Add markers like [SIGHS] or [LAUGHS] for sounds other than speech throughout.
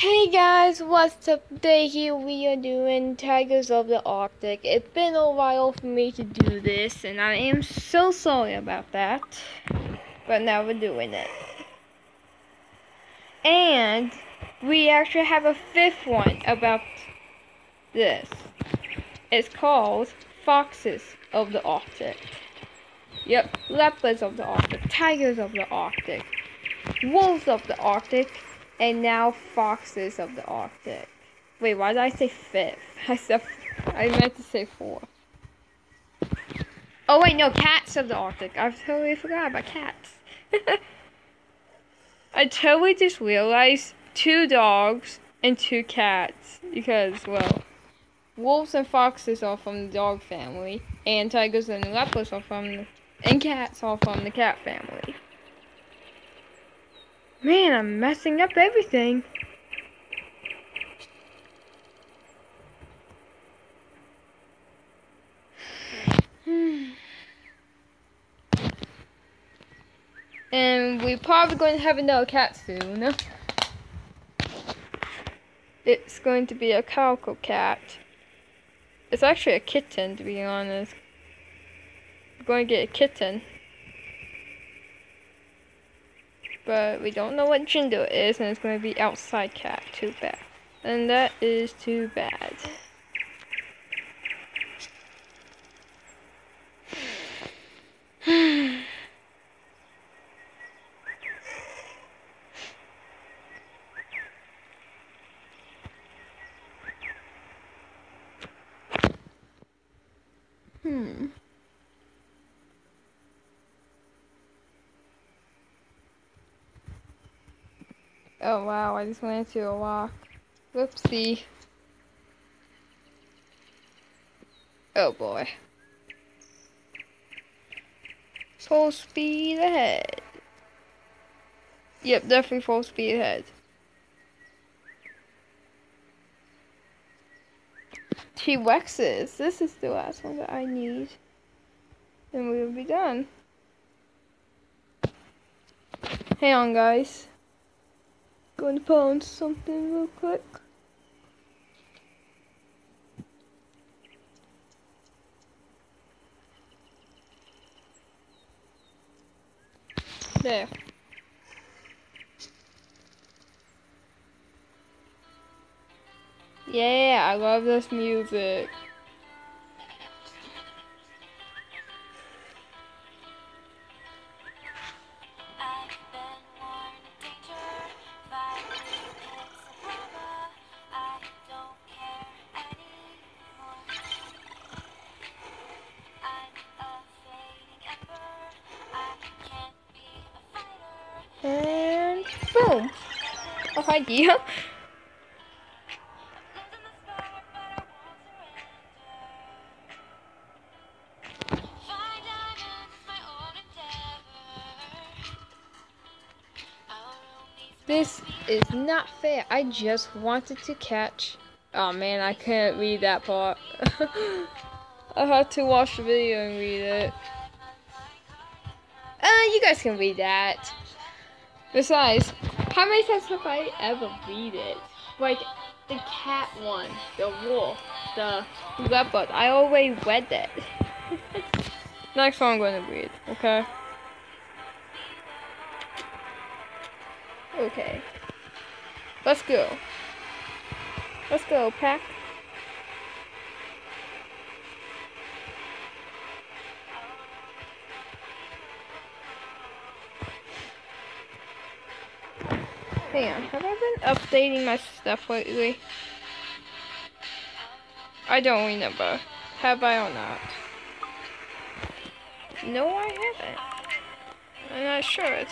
Hey guys, what's up? Today here we are doing Tigers of the Arctic. It's been a while for me to do this and I am so sorry about that. But now we're doing it. And we actually have a fifth one about this. It's called Foxes of the Arctic. Yep, leopards of the Arctic, tigers of the Arctic, wolves of the Arctic, and now foxes of the Arctic. Wait, why did I say fifth? [LAUGHS] I said I meant to say fourth. Oh wait, no, cats of the Arctic. I totally forgot about cats. [LAUGHS] I totally just realized two dogs and two cats because well, wolves and foxes are from the dog family, and tigers and leopards are from the, and cats are from the cat family. Man, I'm messing up everything. [SIGHS] and we're probably going to have another cat soon. It's going to be a calico cat. It's actually a kitten, to be honest. We're going to get a kitten but we don't know what gender is, and it's going to be outside cat. Too bad. And that is too bad. [SIGHS] hmm. Oh wow, I just went into a walk. Whoopsie. Oh boy. Full speed ahead. Yep, definitely full speed ahead. T-Rexes. This is the last one that I need. Then we will be done. Hang on, guys. Going to put on something real quick. There. Yeah, I love this music. And boom. Oh, hi, dear. This is not fair. I just wanted to catch. Oh man, I couldn't read that part. [LAUGHS] I had to watch the video and read it. Uh, you guys can read that. Besides, how many times have I ever read it? Like, the cat one, the wolf, the leopard. I always read it. [LAUGHS] Next one I'm going to read, okay? Okay. Let's go. Let's go, pack. Hang on, have I been updating my stuff lately? I don't remember. Have I or not? No, I haven't. I'm not sure.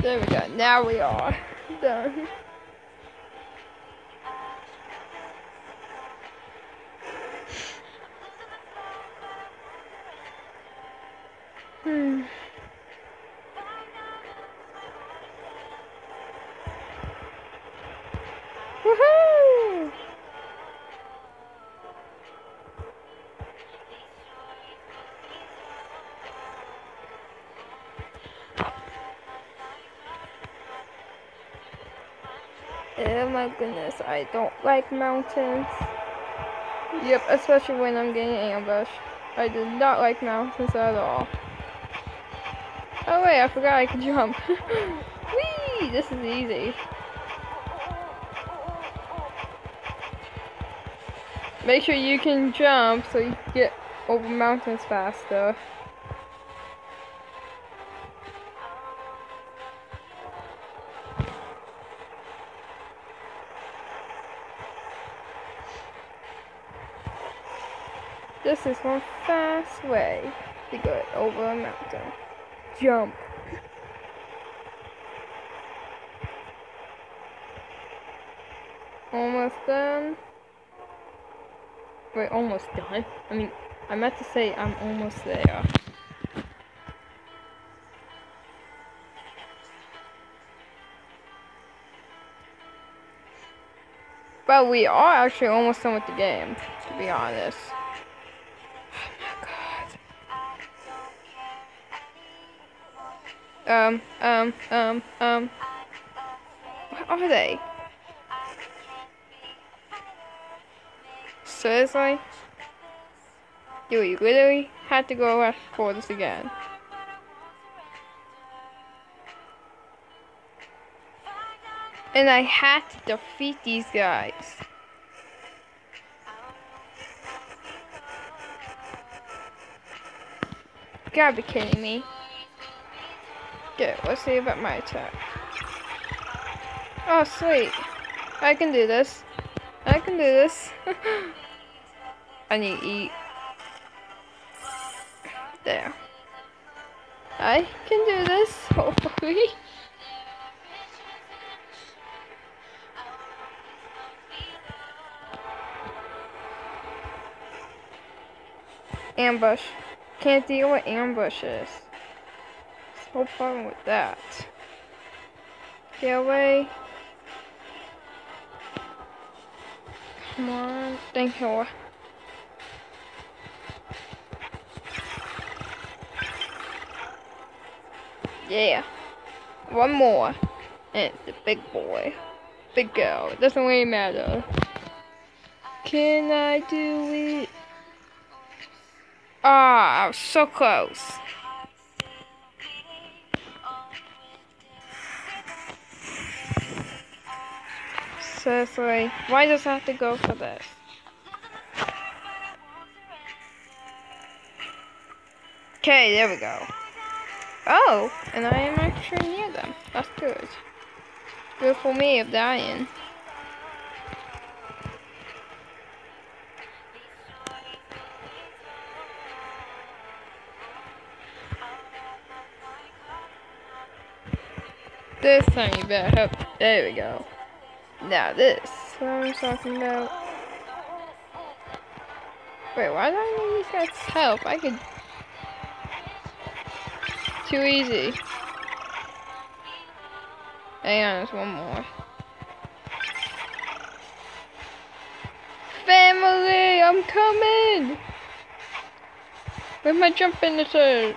There we go. Now we are done. Oh my goodness, I don't like mountains. Yep, especially when I'm getting ambushed. I do not like mountains at all. Oh wait, I forgot I could jump. [LAUGHS] Whee! This is easy. Make sure you can jump so you get over mountains faster. This is one fast way to get over a mountain. Jump. Almost done. Wait, almost done. I mean, I meant to say I'm almost there. But we are actually almost done with the game, to be honest. Um, um, um, um. What are they? Seriously? Do we literally had to go for this again? And I had to defeat these guys. You gotta be kidding me. Okay, let's see about my attack. Oh, sweet. I can do this. I can do this. [LAUGHS] I need to eat. There. I can do this, [LAUGHS] oh, hopefully. Ambush. Can't deal with ambushes no problem with that. Get away. Come on. Thank you. Yeah. One more. And it's the big boy. Big girl. It doesn't really matter. Can I do it? Ah, oh, so close. Seriously. Why does I have to go for this? Okay, there we go. Oh, and I am actually near them. That's good. Good for me of dying. This time you better help. There we go. Now this, what I'm talking about. Wait, why do I need these guys' help? I could... Too easy. Hang on, there's one more. Family, I'm coming! Where's my jump in the turret?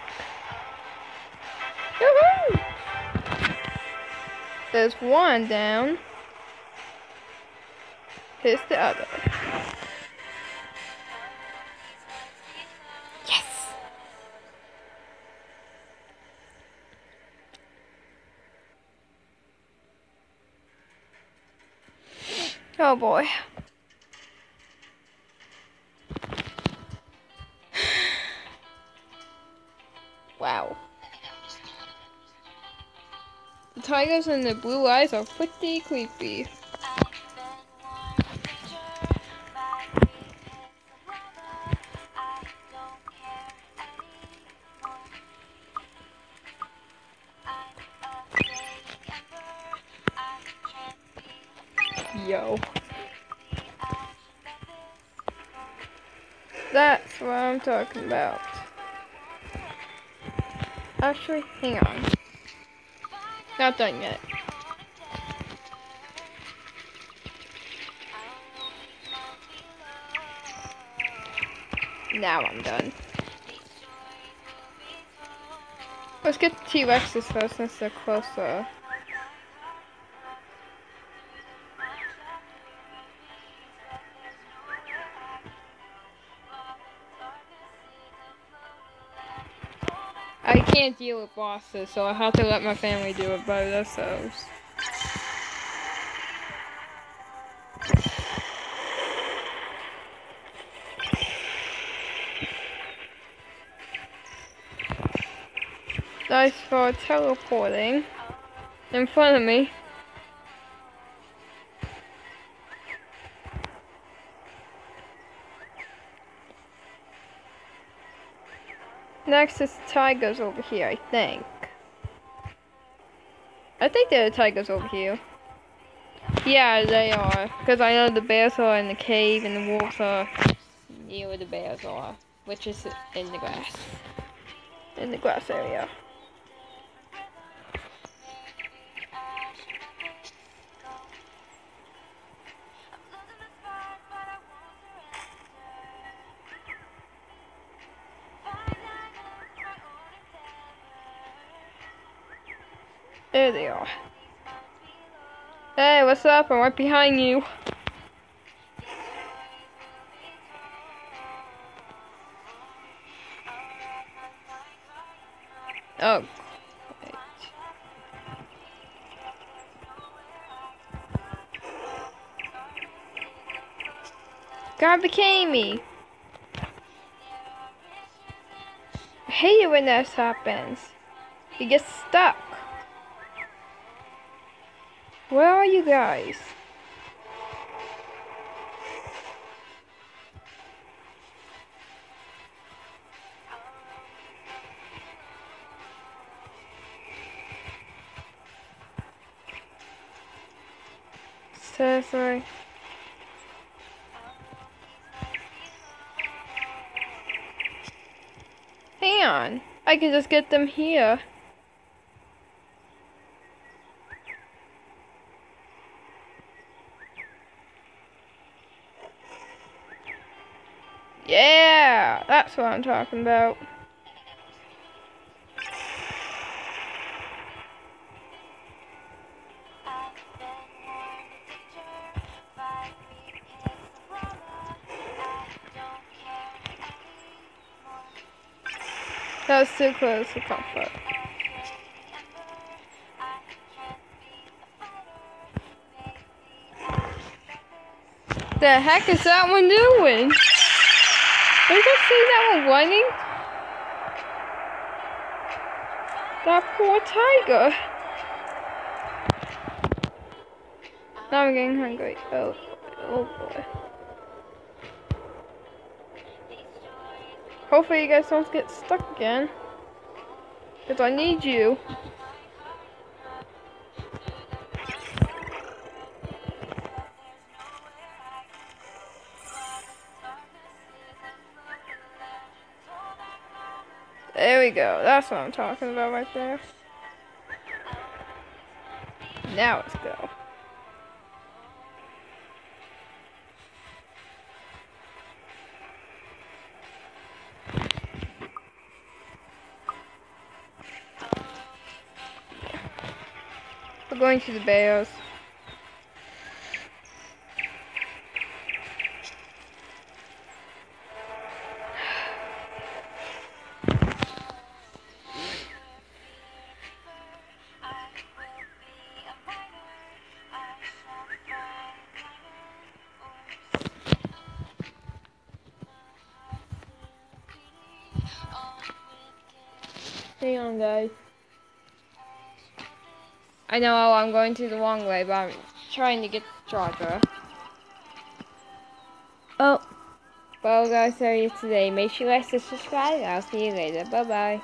There's one down. Here's the other. Yes! Oh boy. wow. The tigers and the blue eyes are pretty creepy. Yo. That's what I'm talking about. Actually, hang on. Not done yet. Now I'm done. Let's get T-Rexes first since they're closer. Can't deal with bosses, so I have to let my family do it by themselves. Nice for teleporting in front of me. Next is tigers over here, I think. I think there are tigers over here. Yeah, they are. Because I know the bears are in the cave and the wolves are near where the bears are. Which is in the grass. In the grass area. There they are. Hey, what's up? I'm right behind you. Oh. God became me. I hate it when this happens. You get stuck. Where are you guys? Seriously? Hang on. I can just get them here. Yeah, that's what I'm talking about. That was too close for comfort. The heck is that one doing? Did I see that one running? That poor tiger. Now I'm getting hungry. Oh, oh boy. Hopefully you guys don't get stuck again. Because I need you. Go. That's what I'm talking about right there. Now let's go. We're going to the bears. Hang on, guys. I know I'm going to the wrong way, but I'm trying to get the charger. Oh. Well, guys, sorry today. Make sure you like subscribe. I'll see you later. Bye-bye.